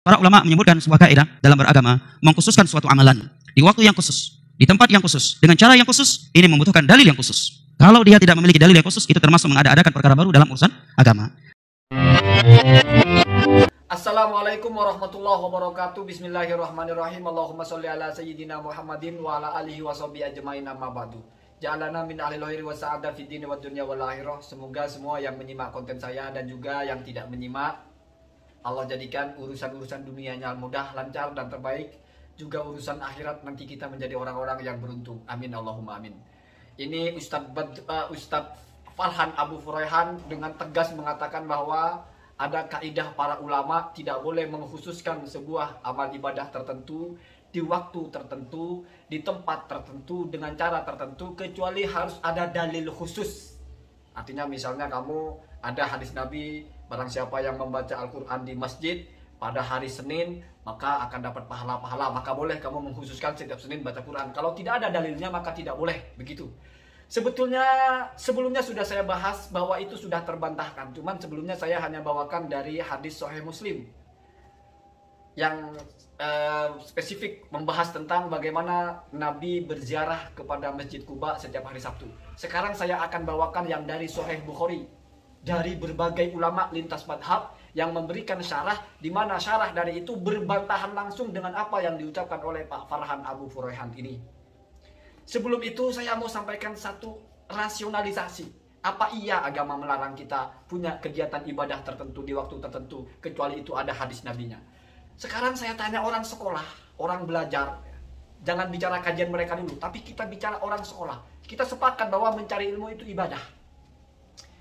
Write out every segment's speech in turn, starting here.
Para ulama menyebutkan sebuah kaidah dalam beragama mengkhususkan suatu amalan di waktu yang khusus, di tempat yang khusus, dengan cara yang khusus, ini membutuhkan dalil yang khusus. Kalau dia tidak memiliki dalil yang khusus, itu termasuk mengada-adakan perkara baru dalam urusan agama. Assalamualaikum warahmatullahi wabarakatuh Bismillahirrahmanirrahim Allahumma salli ala sayyidina Muhammadin wa ala alihi wa ajmain amma ba'du Ja'alana min ahli lahir wa sa'ada fi dini wa dunya wal akhirah Semoga semua yang menyimak konten saya dan juga yang tidak menyimak Allah jadikan urusan-urusan dunianya mudah, lancar dan terbaik Juga urusan akhirat nanti kita menjadi orang-orang yang beruntung Amin Allahumma amin Ini Ustadz, Bad, uh, Ustadz Farhan Abu Furaihan dengan tegas mengatakan bahwa ada kaidah para ulama tidak boleh mengkhususkan sebuah amal ibadah tertentu di waktu tertentu, di tempat tertentu dengan cara tertentu kecuali harus ada dalil khusus. Artinya misalnya kamu ada hadis Nabi barang siapa yang membaca Al-Qur'an di masjid pada hari Senin maka akan dapat pahala-pahala maka boleh kamu mengkhususkan setiap Senin baca Quran. Kalau tidak ada dalilnya maka tidak boleh begitu. Sebetulnya sebelumnya sudah saya bahas bahwa itu sudah terbantahkan. Cuman sebelumnya saya hanya bawakan dari hadis Sahih Muslim yang uh, spesifik membahas tentang bagaimana Nabi berziarah kepada Masjid Kuba setiap hari Sabtu. Sekarang saya akan bawakan yang dari Sahih Bukhari dari berbagai ulama lintas madhab yang memberikan syarah di mana syarah dari itu berbantahan langsung dengan apa yang diucapkan oleh Pak Farhan Abu Furaihan ini. Sebelum itu saya mau sampaikan satu rasionalisasi. Apa iya agama melarang kita punya kegiatan ibadah tertentu di waktu tertentu kecuali itu ada hadis nabinya. Sekarang saya tanya orang sekolah, orang belajar. Jangan bicara kajian mereka dulu, tapi kita bicara orang sekolah. Kita sepakat bahwa mencari ilmu itu ibadah.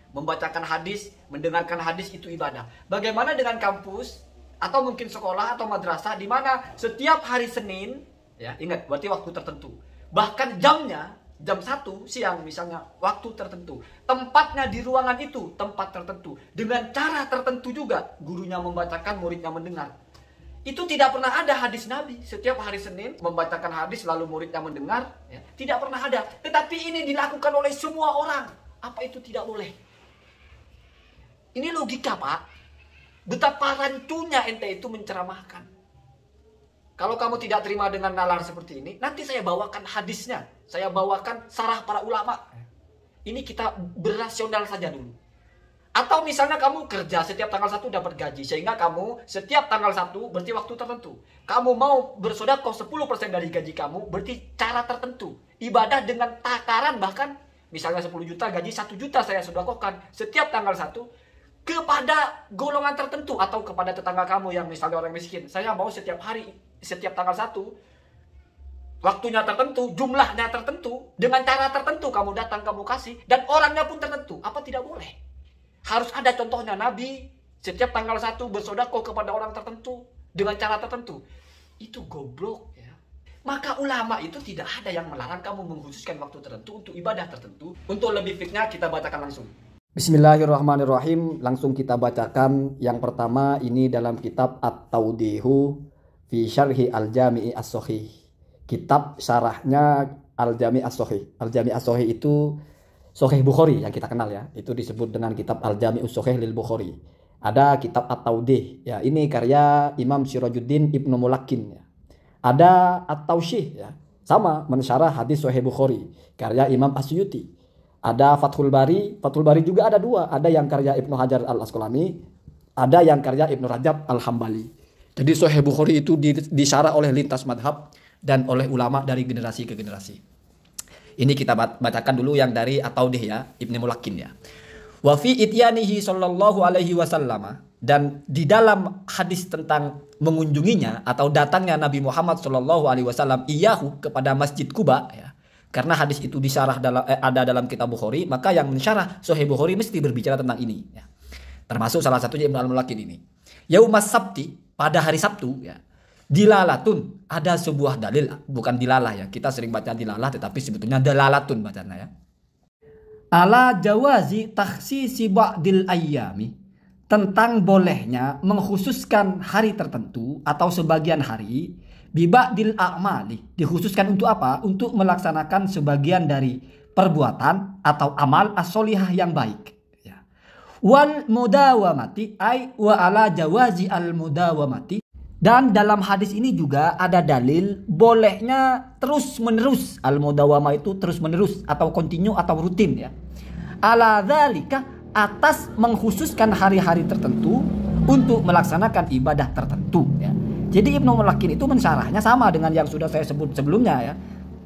Membacakan hadis, mendengarkan hadis itu ibadah. Bagaimana dengan kampus atau mungkin sekolah atau madrasah di mana setiap hari Senin, ya ingat berarti waktu tertentu Bahkan jamnya, jam 1 siang misalnya, waktu tertentu. Tempatnya di ruangan itu, tempat tertentu. Dengan cara tertentu juga, gurunya membacakan, muridnya mendengar. Itu tidak pernah ada hadis Nabi. Setiap hari Senin membacakan hadis lalu muridnya mendengar. Ya, tidak pernah ada. Tetapi ini dilakukan oleh semua orang. Apa itu tidak boleh? Ini logika Pak. Betapa rancunya ente itu menceramahkan. Kalau kamu tidak terima dengan nalar seperti ini, nanti saya bawakan hadisnya. Saya bawakan sarah para ulama. Ini kita berasional saja dulu. Atau misalnya kamu kerja setiap tanggal 1 dapat gaji. Sehingga kamu setiap tanggal 1 berarti waktu tertentu. Kamu mau bersodakoh 10% dari gaji kamu berarti cara tertentu. Ibadah dengan takaran bahkan misalnya 10 juta gaji 1 juta saya sodakohkan setiap tanggal 1 kepada golongan tertentu atau kepada tetangga kamu yang misalnya orang miskin. Saya mau setiap hari setiap tanggal 1 waktunya tertentu, jumlahnya tertentu, dengan cara tertentu kamu datang kamu kasih dan orangnya pun tertentu. Apa tidak boleh? Harus ada contohnya Nabi setiap tanggal 1 bersodako kepada orang tertentu dengan cara tertentu. Itu goblok ya. Maka ulama itu tidak ada yang melarang kamu mengkhususkan waktu tertentu untuk ibadah tertentu. Untuk lebih fitnya kita bacakan langsung. Bismillahirrahmanirrahim. Langsung kita bacakan yang pertama ini dalam kitab At-Taudihu fi syarhi al-jami'i as-sahih. Kitab syarahnya al-jami' as-sahih. Al-jami' as-sahih itu Sahih Bukhari yang kita kenal ya. Itu disebut dengan kitab Al-Jami' as-sahih lil Bukhari. Ada kitab At-Taudih. Ya, ini karya Imam Sirajuddin Ibnu Mulakin ya. Ada At-Taushih ya. Sama mensyarah hadis Sahih Bukhari karya Imam Asyuti. Ada Fathul Bari, Fathul Bari juga ada dua. Ada yang karya Ibnu Hajar Al-Asqalani, ada yang karya Ibnu Rajab Al-Hambali. Jadi Sahih Bukhari itu disyarah oleh lintas madhab dan oleh ulama dari generasi ke generasi. Ini kita bacakan dulu yang dari atau deh ya, Ibnu Mulakin ya. Wa fi ityanihi sallallahu alaihi wasallam dan di dalam hadis tentang mengunjunginya atau datangnya Nabi Muhammad sallallahu alaihi wasallam iyahu kepada Masjid Kuba ya. Karena hadis itu disyarah dalam eh, ada dalam kitab Bukhari, maka yang mensyarah Sahih Bukhari mesti berbicara tentang ini ya. Termasuk salah satunya Ibnu Al-Mulakin ini. Yaumas Sabti pada hari Sabtu ya dilalatun ada sebuah dalil bukan dilalah ya kita sering baca dilalah tetapi sebetulnya dalalatun bacanya ya ala jawazi takhsisi ba'dil ayyami tentang bolehnya mengkhususkan hari tertentu atau sebagian hari biba'dil a'mali dikhususkan untuk apa untuk melaksanakan sebagian dari perbuatan atau amal as yang baik wal mudawamati ay wa ala jawazi al mudawamati Dan dalam hadis ini juga ada dalil bolehnya terus menerus al mudawama itu terus menerus atau kontinu atau rutin ya. Ala dzalika atas mengkhususkan hari-hari tertentu untuk melaksanakan ibadah tertentu ya. Jadi Ibnu Mulakin itu mensyarahnya sama dengan yang sudah saya sebut sebelumnya ya.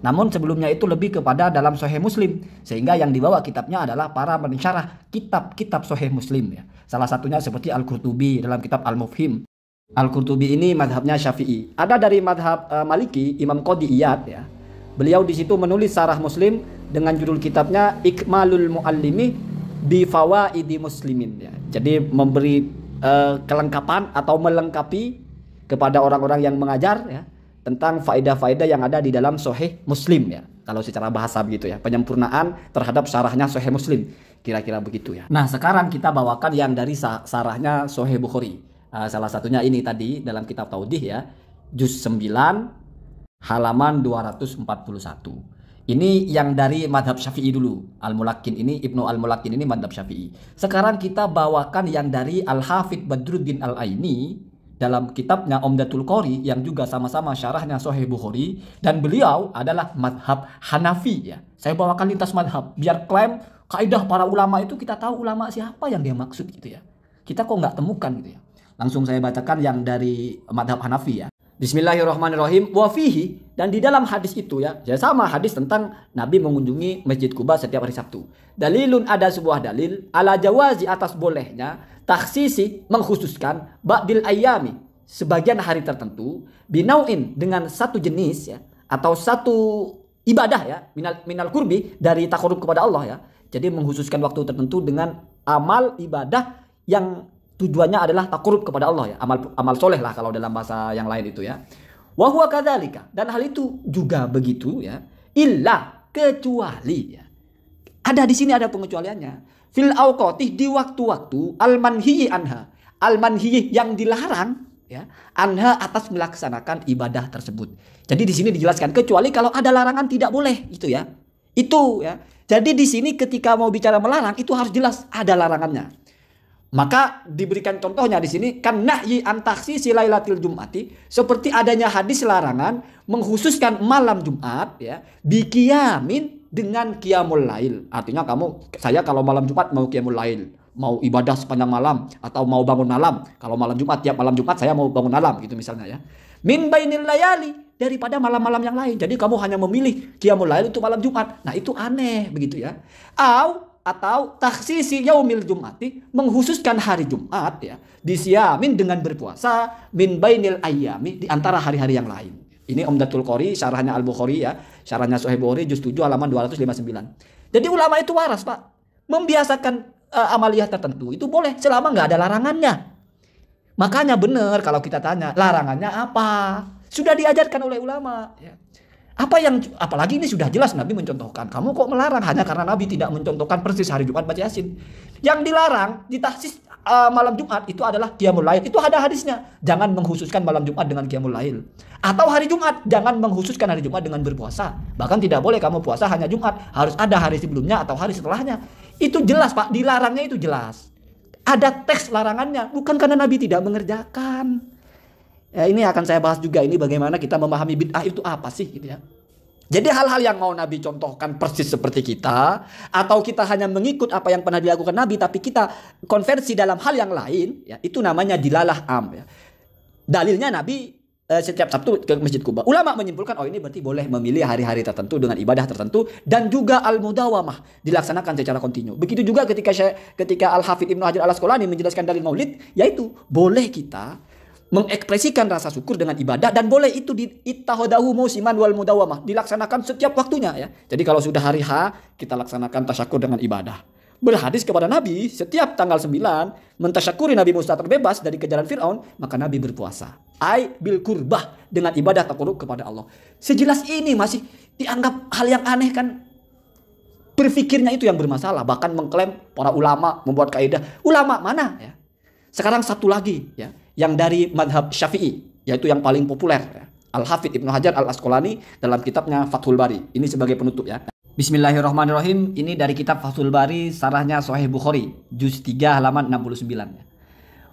Namun sebelumnya itu lebih kepada dalam Sahih Muslim sehingga yang dibawa kitabnya adalah para mensyarah kitab-kitab Sahih Muslim ya. Salah satunya seperti Al-Qurtubi dalam kitab Al-Mufhim. Al-Qurtubi ini madhabnya Syafi'i. Ada dari madhab uh, Maliki Imam Qadi Iyad ya. Beliau di situ menulis sarah Muslim dengan judul kitabnya Ikmalul Muallimi bi Fawaidi Muslimin ya. Jadi memberi uh, kelengkapan atau melengkapi kepada orang-orang yang mengajar ya tentang faedah-faedah yang ada di dalam Sahih Muslim ya. Kalau secara bahasa begitu ya, penyempurnaan terhadap syarahnya Sahih Muslim. Kira-kira begitu ya. Nah, sekarang kita bawakan yang dari sarahnya Sahih Bukhari. Uh, salah satunya ini tadi dalam kitab Taudih ya, juz 9 halaman 241. Ini yang dari madhab syafi'i dulu. Al-Mulakin ini, Ibnu Al-Mulakin ini madhab syafi'i. Sekarang kita bawakan yang dari Al-Hafidh Badruddin Al-Aini dalam kitabnya Omdatul Qori yang juga sama-sama syarahnya Sahih Bukhari dan beliau adalah madhab Hanafi ya. Saya bawakan lintas madhab biar klaim kaidah para ulama itu kita tahu ulama siapa yang dia maksud gitu ya. Kita kok nggak temukan gitu ya. Langsung saya bacakan yang dari madhab Hanafi ya. Bismillahirrahmanirrahim. Wafihi dan di dalam hadis itu ya, ya sama hadis tentang Nabi mengunjungi Masjid Kuba setiap hari Sabtu. Dalilun ada sebuah dalil ala jawazi atas bolehnya taksisi mengkhususkan ba'dil ayami sebagian hari tertentu binauin dengan satu jenis ya atau satu ibadah ya minal minal kurbi dari takarub kepada Allah ya. Jadi mengkhususkan waktu tertentu dengan amal ibadah yang tujuannya adalah takarub kepada Allah ya. Amal amal soleh lah kalau dalam bahasa yang lain itu ya. Wahwa kadzalika dan hal itu juga begitu ya. Illa kecuali ya. Ada di sini ada pengecualiannya fil awqatih di waktu-waktu al manhiyi anha al manhiyi yang dilarang ya anha atas melaksanakan ibadah tersebut. Jadi di sini dijelaskan kecuali kalau ada larangan tidak boleh itu ya. Itu ya. Jadi di sini ketika mau bicara melarang itu harus jelas ada larangannya. Maka diberikan contohnya di sini kan nahyi antaksi silailatil jumati seperti adanya hadis larangan mengkhususkan malam Jumat ya bikiyamin dengan kiamul lail. Artinya kamu, saya kalau malam Jumat mau kiamul lail, mau ibadah sepanjang malam atau mau bangun malam. Kalau malam Jumat tiap malam Jumat saya mau bangun malam gitu misalnya ya. Min bainil layali daripada malam-malam yang lain. Jadi kamu hanya memilih kiamul lail untuk malam Jumat. Nah, itu aneh begitu ya. Au atau taksisi yaumil jumati menghususkan hari Jumat ya disiamin dengan berpuasa min bainil ayami di antara hari-hari yang lain. Ini Umdatul Qori, syarahnya Al-Bukhari ya. Syarahnya Sahih Bukhari juz 7 halaman 259. Jadi ulama itu waras, Pak. Membiasakan uh, amaliyah tertentu itu boleh selama nggak ada larangannya. Makanya benar kalau kita tanya, larangannya apa? Sudah diajarkan oleh ulama, ya. Apa yang apalagi ini sudah jelas Nabi mencontohkan. Kamu kok melarang hanya karena Nabi tidak mencontohkan persis hari Jumat baca Yasin. Yang dilarang ditahsis uh, malam Jumat itu adalah qiyamul lail. Itu ada hadisnya. Jangan menghususkan malam Jumat dengan qiyamul lail. Atau hari Jumat jangan menghususkan hari Jumat dengan berpuasa. Bahkan tidak boleh kamu puasa hanya Jumat, harus ada hari sebelumnya atau hari setelahnya. Itu jelas Pak, dilarangnya itu jelas. Ada teks larangannya, bukan karena Nabi tidak mengerjakan. Ya, ini akan saya bahas juga ini bagaimana kita memahami bid'ah itu apa sih gitu ya. Jadi hal-hal yang mau Nabi contohkan persis seperti kita atau kita hanya mengikut apa yang pernah dilakukan Nabi tapi kita konversi dalam hal yang lain ya itu namanya dilalah am ya. Dalilnya Nabi eh, setiap Sabtu ke Masjid Kuba. Ulama menyimpulkan oh ini berarti boleh memilih hari-hari tertentu dengan ibadah tertentu dan juga al-mudawamah dilaksanakan secara kontinu. Begitu juga ketika saya, ketika Al-Hafidh Ibnu Hajar Al-Asqalani menjelaskan dalil Maulid yaitu boleh kita mengekspresikan rasa syukur dengan ibadah dan boleh itu di ittahodahu musiman wal mudawamah dilaksanakan setiap waktunya ya. Jadi kalau sudah hari H kita laksanakan tasyakur dengan ibadah. Berhadis kepada Nabi setiap tanggal 9 mentasyakuri Nabi Musa terbebas dari kejaran Fir'aun maka Nabi berpuasa. Ai bil kurbah dengan ibadah takurub kepada Allah. Sejelas ini masih dianggap hal yang aneh kan berpikirnya itu yang bermasalah bahkan mengklaim para ulama membuat kaidah ulama mana ya sekarang satu lagi ya yang dari madhab Syafi'i, yaitu yang paling populer. Al-Hafidh Ibnu Hajar Al-Asqalani dalam kitabnya Fathul Bari. Ini sebagai penutup ya. Bismillahirrahmanirrahim. Ini dari kitab Fathul Bari, sarahnya Sahih Bukhari, juz 3 halaman 69.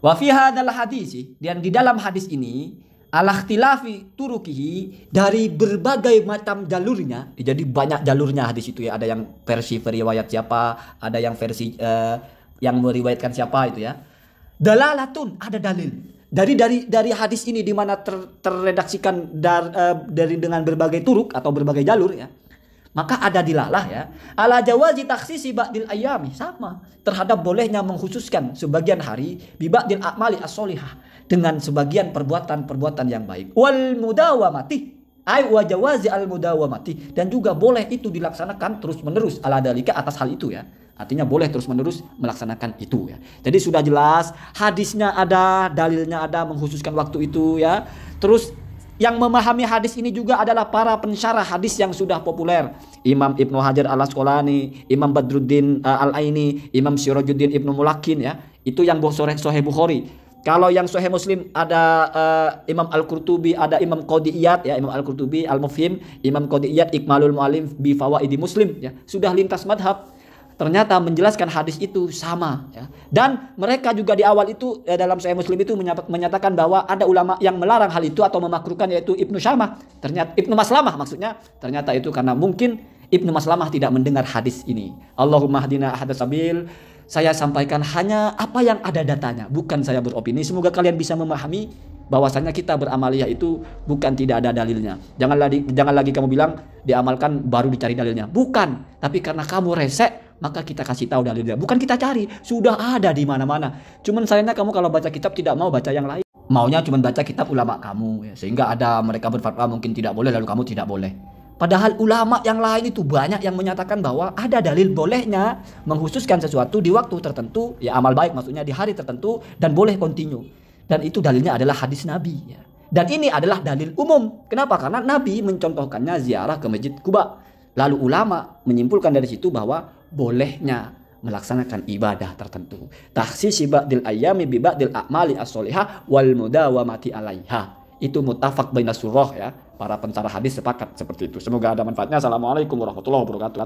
Wa fi hadzal hadis dan di dalam hadis ini alakhtilafi turukihi dari berbagai macam jalurnya. Jadi banyak jalurnya hadis itu ya. Ada yang versi riwayat siapa, ada yang versi eh, yang meriwayatkan siapa itu ya. Dalalatun ada dalil. Dari dari dari hadis ini di mana ter, terredaksikan dar, eh, dari dengan berbagai turuk atau berbagai jalur ya. Maka ada dilalah ya. Ala jawazi taksisi ba'dil ayami sama terhadap bolehnya mengkhususkan sebagian hari biba'dil a'mali as-solihah dengan sebagian perbuatan-perbuatan yang baik. Wal mudawamati ay wa jawazi al mudawamati dan juga boleh itu dilaksanakan terus-menerus ala dalika atas hal itu ya. Artinya boleh terus-menerus melaksanakan itu ya. Jadi sudah jelas hadisnya ada, dalilnya ada mengkhususkan waktu itu ya. Terus yang memahami hadis ini juga adalah para pensyarah hadis yang sudah populer. Imam Ibnu Hajar al Asqalani, Imam Badruddin uh, al Aini, Imam Sirajuddin Ibnu Mulakin ya. Itu yang Sahih Bukhari. Kalau yang Sahih Muslim ada uh, Imam Al-Qurtubi, ada Imam Qadiyat ya, Imam Al-Qurtubi Al-Mufhim, Imam Qadiyat Ikmalul Muallim bi Fawaidi Muslim ya. Sudah lintas madhab ternyata menjelaskan hadis itu sama ya. Dan mereka juga di awal itu ya, dalam Sahih Muslim itu menyatakan bahwa ada ulama yang melarang hal itu atau memakruhkan yaitu Ibnu Syamah. Ternyata Ibnu Maslamah maksudnya ternyata itu karena mungkin Ibnu Maslamah tidak mendengar hadis ini. Allahumma hadina sabil. Saya sampaikan hanya apa yang ada datanya, bukan saya beropini. Semoga kalian bisa memahami bahwasanya kita beramaliyah itu bukan tidak ada dalilnya. Jangan lagi jangan lagi kamu bilang diamalkan baru dicari dalilnya. Bukan, tapi karena kamu resek maka kita kasih tahu dalilnya. Bukan kita cari, sudah ada di mana-mana. Cuman sayangnya kamu kalau baca kitab tidak mau baca yang lain. Maunya cuma baca kitab ulama kamu ya. Sehingga ada mereka berfatwa mungkin tidak boleh lalu kamu tidak boleh. Padahal ulama yang lain itu banyak yang menyatakan bahwa ada dalil bolehnya menghususkan sesuatu di waktu tertentu, ya amal baik maksudnya di hari tertentu dan boleh kontinu. Dan itu dalilnya adalah hadis Nabi ya. Dan ini adalah dalil umum. Kenapa? Karena Nabi mencontohkannya ziarah ke Masjid Kuba. Lalu ulama menyimpulkan dari situ bahwa bolehnya melaksanakan ibadah tertentu. Tahsis ba'dil ayami bi ba'dil a'mali as-solihah wal mudawamati alaiha. Itu mutafak baina surah ya. Para pencara hadis sepakat seperti itu. Semoga ada manfaatnya. Assalamualaikum warahmatullahi wabarakatuh.